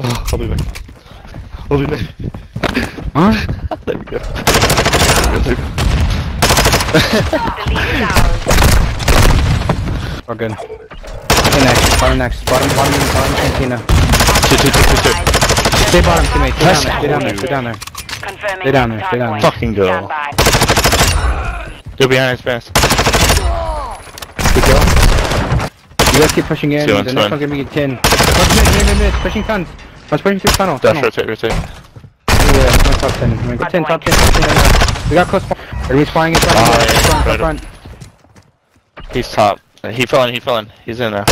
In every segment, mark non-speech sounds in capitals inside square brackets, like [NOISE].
Oh, I'll be back. I'll be back. Huh? [LAUGHS] There we go. The lead is ours. We're good. Okay, next. Bottom next. Bottom, bottom, bottom cantina. Two, two, two, two, two. Stay bottom, teammate. Stay Let's down there. Stay down there. go. Stay down there. Confirming Stay down there, next stay down hardpoint. there. Fucking go. Stand by. They're behind us fast. Good kill. You guys keep pushing in. Two on the two next on. one's gonna be 10. One's mid, mid, mid, mid. Pushing tons. One's pushing through tunnel. Dash, tunnel. rotate, rotate. Yeah, one top 10. We're gonna 10, top 10, top 10. We got close. Are we spying in front? Oh, front, yeah, front, right front, front. He's top. He fell in, he fell in. He's in there.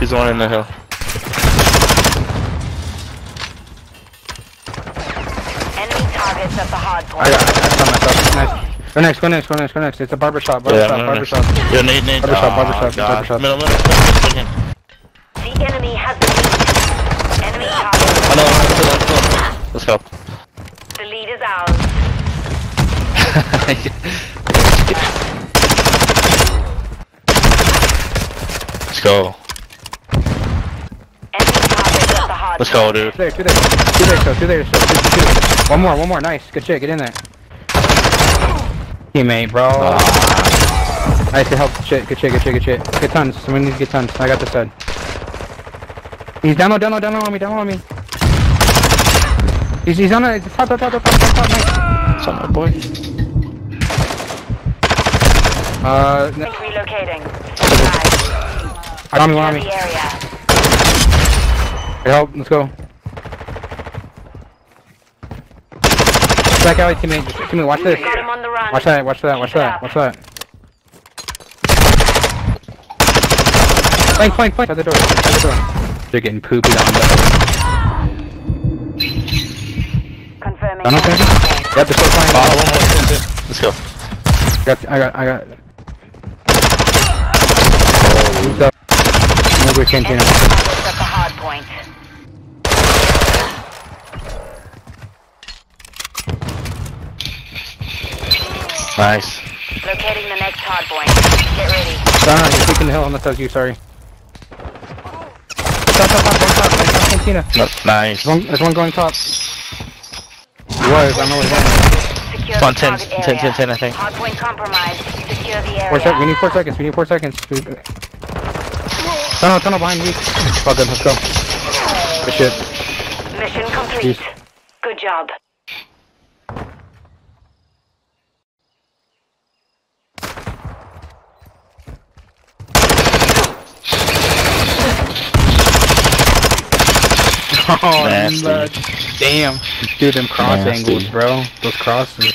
He's the one in the hill. Enemy targets at the hard I got, I got myself. Nice. Go next, go next, go next, go next. It's a barber shop, barber Yeah, shop, no, no, barber no. shop. Yo, Nate, Nate. Barber shop, barber Aw, shop, God. barber shop. Middle, middle, middle, second. The enemy has the lead. Enemy target. Oh no, still on, still on. Let's go. The lead is ours. [LAUGHS] Let's go. Enemy targets at the hard Let's go, dude. Two there, two there. Two there, so, two there, so, two, two, two. One more, one more. Nice. Good shit. Get in there. Teammate, bro. Ah. Nice, good help. Shit, good shit, good shit, good shit. Good tons. Someone needs to get tons. I got this side. He's down low, down low, down low on me, down low on me. He's, he's on a, he's top, top, top, top, top, top, top, nice. What's up, my boy? Uh, ne- Relocating. Stand I got me, on me. The help, let's go. Back alley, teammate. Just, teammate, watch this. Got him on the run. Watch that, watch that, watch that, watch that. Flank, flank, flank. Out the door, out the door. They're getting pooped on, but... Confirming. Done okay? next Yep, they're still flying. Oh, one more. two, two. Let's go. I got, I got, I got. Who's up? Maybe we can't Enemy at the hard point. Nice. Locating the next hard point. Get ready. No, no, you're peeking the hill unless that was you, sorry. Top, top, top, one top, top, cantina. Nice. There's one, there's one going top. He was, I don't know where he's It's on the 10, 10, 10, 10, I think. Hard point compromised. Secure the area. Four sec, we need four seconds, we need four seconds. Uh, tunnel, tunnel behind me. All good, let's go. Good shit. Mission complete. Jeez. Good job. [LAUGHS] Oh, Nasty. Damn. Dude, them cross Nasty. angles, bro. Those crosses.